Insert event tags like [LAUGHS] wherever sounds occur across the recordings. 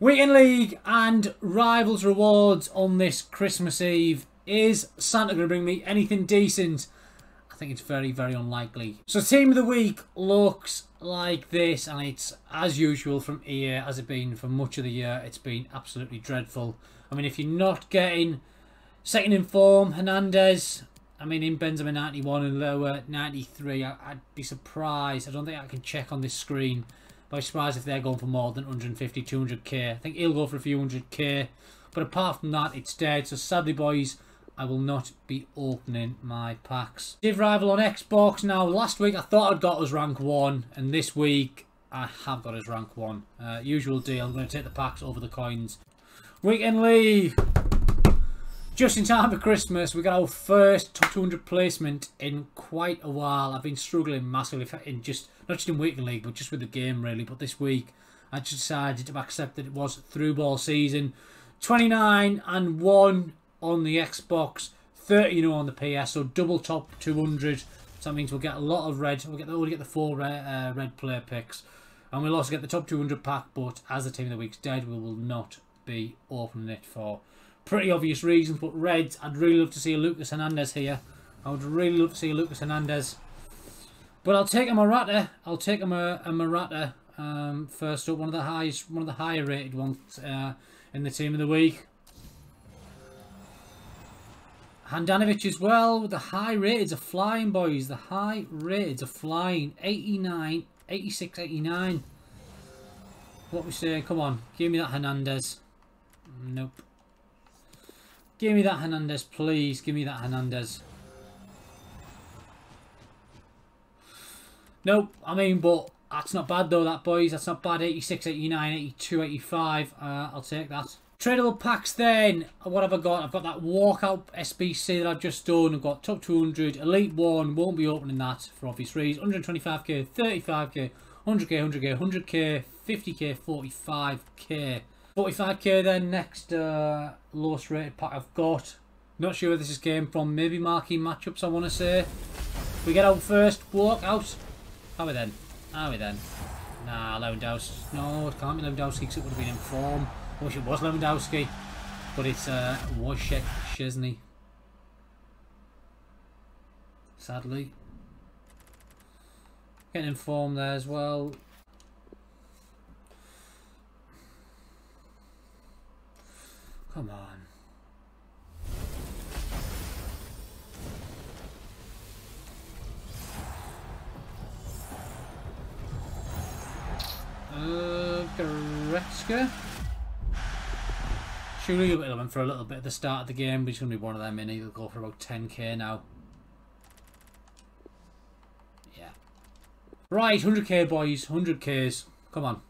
Weekend League and Rivals rewards on this Christmas Eve. Is Santa going to bring me anything decent? I think it's very, very unlikely. So Team of the Week looks like this and it's as usual from here as it's been for much of the year. It's been absolutely dreadful. I mean, if you're not getting second in form, Hernandez, I mean, in Benzema 91 and lower 93, I, would be surprised. I don't think I can check on this screen. But I'm surprised if they're going for more than 150, 200k. I think he'll go for a few hundred k. But apart from that, it's dead. So sadly, boys, I will not be opening my packs. Div Rival on Xbox. Now, last week I thought I'd got us rank 1. And this week I have got us rank 1. Uh, usual deal. I'm going to take the packs over the coins. Weekend League. Just in time for Christmas, we got our first top 200 placement in quite a while. I've been struggling massively in just, not just in Weekend League, but just with the game really. But this week, I just decided to accept that it was through ball season. 29 and 1 on the Xbox, 30 on the PS, so double top 200. So that means we'll get a lot of red. We'll get, we'll get the four red, uh, red player picks. And we'll also get the top 200 pack, but as the team of the week's dead, we will not be opening it for pretty obvious reasons, but Reds, I'd really love to see Lucas Hernandez here. I would really love to see Lucas Hernandez. But I'll take a Morata. I'll take a, a Morata um, first up. One of the highest, one of the higher rated ones uh, in the team of the week. Handanovic as well. The high rateds are flying, boys. The high rateds are flying. 89, 86, 89. What we saying? Come on. Give me that Hernandez. Nope. Give me that Hernandez, please. Give me that Hernandez. Nope, I mean, but that's not bad though, that boys. That's not bad. 86, 89, 82, 85. Uh, I'll take that. Tradable packs then. What have I got? I've got that walkout SBC that I've just done. I've got top 200, Elite 1. Won't be opening that for obvious reasons. 125k, 35k, 100k, 100k, 100k, 50k, 45k. 45k then, next uh, lowest rated pack I've got. Not sure where this is came from. Maybe marquee matchups, I want to say. We get out first. Walk out. How we then? How we then? Nah, Lewandowski. No, it can't be Lewandowski because it would have been in form. I wish it was Lewandowski. But it's uh, Wojciech Szczesny. Sadly. Getting in form there as well. Come on. Uh, Goretzka. Surely will went for a little bit at the start of the game, but he's going to be one of them in. He'll go for about 10k now. Yeah. Right, 100k boys, 100ks. Come on.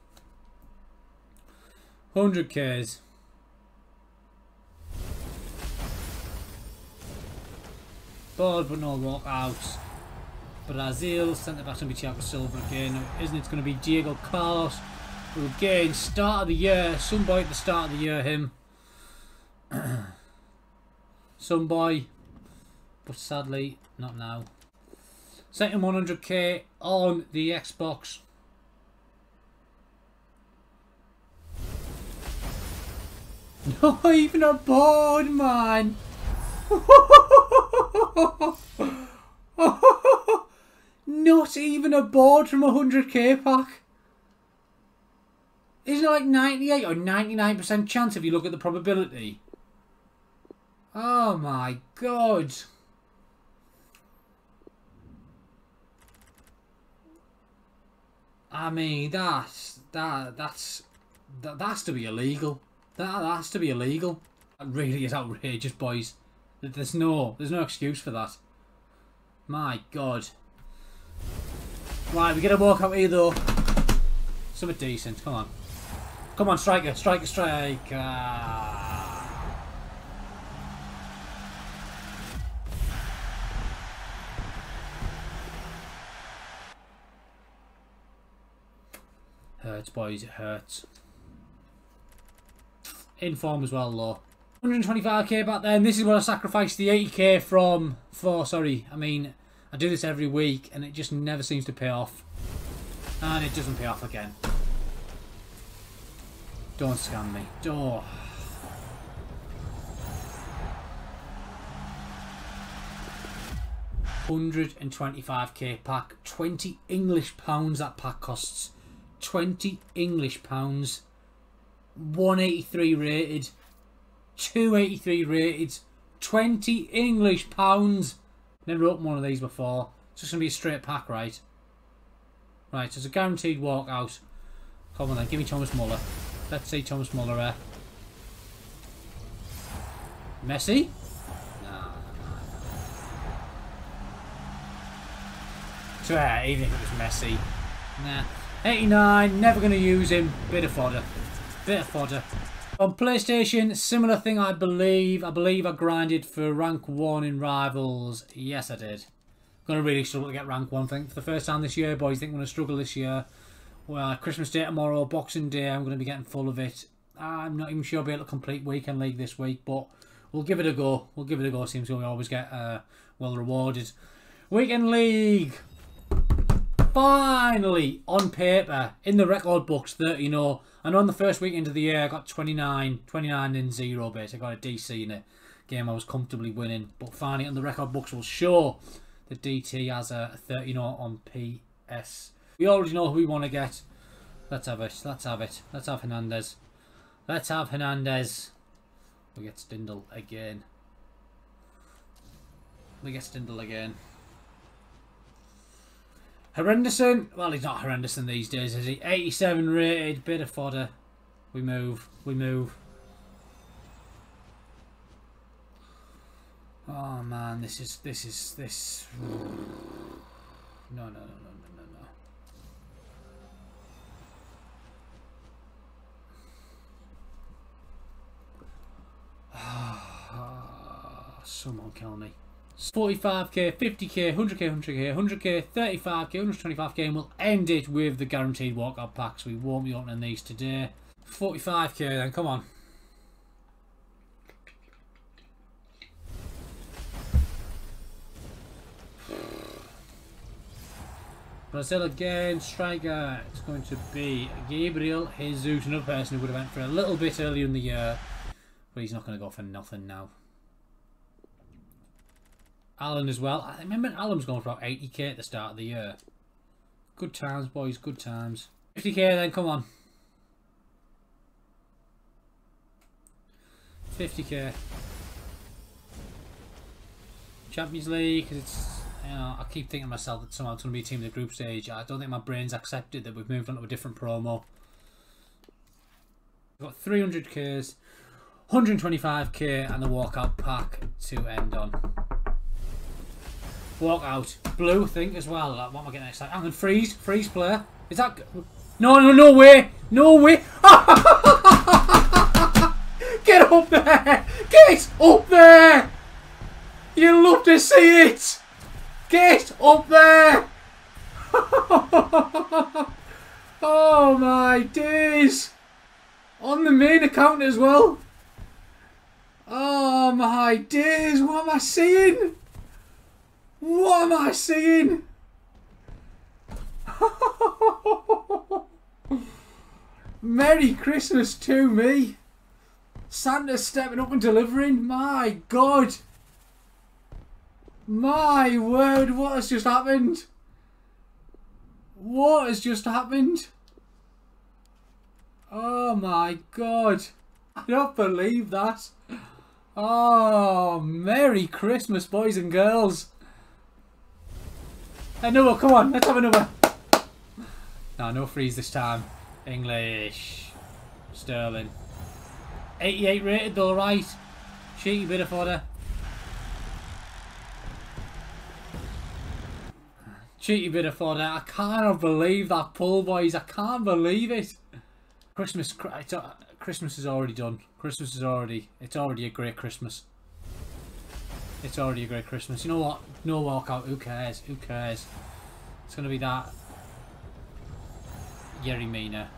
100ks. Board but no walkouts. Brazil, centre back going to be Thiago Silva again. Isn't it going to be Diego Carlos? Who again, start of the year, some boy at the start of the year, him. [CLEARS THROAT] some boy. But sadly, not now. Second 100k on the Xbox. [LAUGHS] Not even a board, man. [LAUGHS] [LAUGHS] Not even a board from a 100k pack. Isn't it like 98 or 99% chance if you look at the probability? Oh my god. I mean, that's, that, that's, that, that's to be illegal. That, that has to be illegal. That really is outrageous, boys. There's no, there's no excuse for that. My God. Right, we get a walk out here though. Something decent. Come on. Come on, striker, striker, striker. Hurts, boys. It hurts. In form as well, though. 125k back then. This is what I sacrificed the 80k from for. Sorry, I mean, I do this every week and it just never seems to pay off. And it doesn't pay off again. Don't scam me. Oh. Hundred and twenty-five k pack. Twenty English pounds that pack costs. Twenty English pounds. One eighty-three rated. Two eighty-three rated. Twenty English pounds. Never opened one of these before. It's just gonna be a straight pack, right? Right, so it's a guaranteed walkout. Come on then, give me Thomas Muller. Let's see Thomas Muller there. Messi? So yeah, even if it was Messi. Nah. 89, never going to use him. Bit of fodder. Bit of fodder. On PlayStation, similar thing I believe. I believe I grinded for rank 1 in Rivals. Yes, I did. Going to really struggle to get rank 1, I think, for the first time this year. Boys, think I'm going to struggle this year. Well, Christmas Day tomorrow, Boxing Day, I'm going to be getting full of it. I'm not even sure I'll be able to complete Weekend League this week, but we'll give it a go. We'll give it a go. Seems we always get uh, well rewarded. Weekend League. Finally, on paper, in the record books, 30 0. And on the first weekend of the year, I got 29, 29 in zero base. I got a DC in a game I was comfortably winning. But finally, on the record books will show the DT has a 30 0 on PS. We already know who we want to get. Let's have it. Let's have it. Let's have Hernandez. Let's have Hernandez. We get Stindl again. We get Stindl again. Horrendousson. Well, he's not horrendous these days, is he? 87 rated. Bit of fodder. We move. We move. Oh man, this is this is this. [SIGHS] No, no, no, no, no, no, no. [SIGHS] Ah, someone kill me. 45k, 50k, 100k, 100k, 100k, 35k, 125k, and we'll end it with the guaranteed walkout packs. We won't be opening these today. 45k then, come on. Brazil again, striker. It's going to be Gabriel Jesus, another person who would have went for a little bit earlier in the year. But he's not going to go for nothing now. Allan as well. I remember Allan's going for about 80k at the start of the year. Good times, boys. Good times. 50k then, come on. 50k. Champions League, because it's, you know, I keep thinking to myself that somehow it's going to be a team in the group stage. I don't think my brain's accepted that we've moved on to a different promo. We've got 300k's, 125k, and the walkout pack to end on. Walk out. Blue, think, as well. Like, what am I getting time? I'm going to freeze. Freeze player. Is that... No, no, no way. No way. [LAUGHS] Get up there. Get up there. You love to see it. Get up there. [LAUGHS] oh, my days. On the main account as well. Oh, my days. What am I seeing? What am I seeing? Merry Christmas to me. Santa's stepping up and delivering. My God. My word, what has just happened? What has just happened? Oh my God. I don't believe that. Oh, Merry Christmas, boys and girls. Another, come on, let's have another. No, no freeze this time. English. Sterling. 88 rated though, right? Cheeky bit of fodder. Cheeky bit of fodder. I can't believe that pull, boys. I can't believe it. Christmas, uh, Christmas is already done. Christmas is already, it's already a great Christmas. It's already a great Christmas. You know what? No walkout. Who cares? Who cares? It's going to be that. Yerry Mina.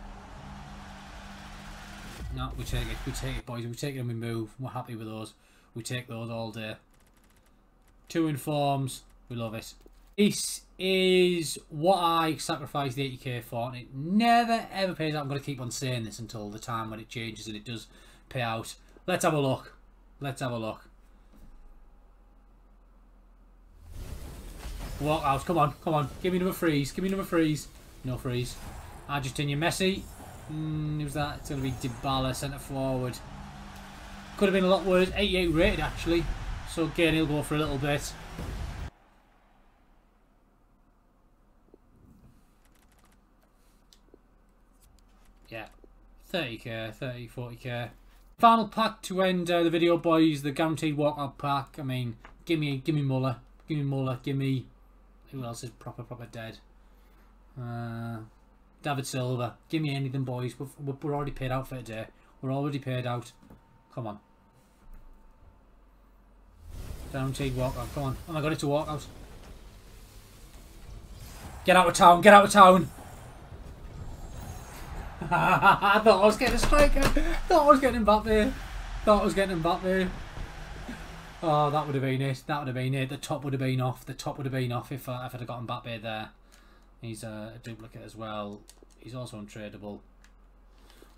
No, we take it. We take it, boys. We take it and we move. We're happy with those. We take those all day. Two informs. We love it. This is what I sacrificed the 80k for, and it never ever pays out. I'm going to keep on saying this until the time when it changes and it does pay out. Let's have a look. Let's have a look. Walk out. Come on, come on. Give me another freeze. Give me another freeze. No freeze. Argentina Messi. Mm, who's that? It's going to be Dybala, centre forward. Could have been a lot worse. 88 rated, actually. So again, he'll go for a little bit. Yeah. 30k, 30, 40k. Final pack to end uh, the video, boys. The guaranteed walkout pack. I mean, give me, give me Muller. Give me Muller. Give me... Who else is proper, proper dead? Uh, David Silva. Give me anything, boys. We're, we're already paid out for today. We're already paid out. Come on. Guaranteed walkout. Come on. Oh my god, it's a walkout. Get out of town. Get out of town. [LAUGHS] I thought I was getting a striker. [LAUGHS] Thought I was getting Mbappe. Thought I was getting Mbappe. Oh, that would have been it. That would have been it. The top would have been off. The top would have been off if, uh, if I'd have got Mbappe there. He's a duplicate as well. He's also untradeable.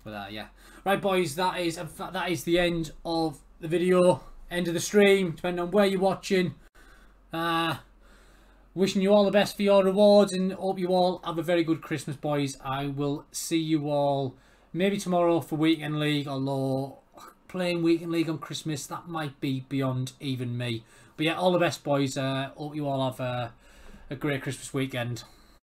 But uh, yeah. Right, boys. That is that is the end of the video. End of the stream. Depending on where you're watching. Uh, wishing you all the best for your rewards and hope you all have a very good Christmas, boys. I will see you all maybe tomorrow for Weekend League, although playing Weekend League on Christmas, that might be beyond even me. But yeah, all the best, boys. Uh, hope you all have a, a great Christmas weekend.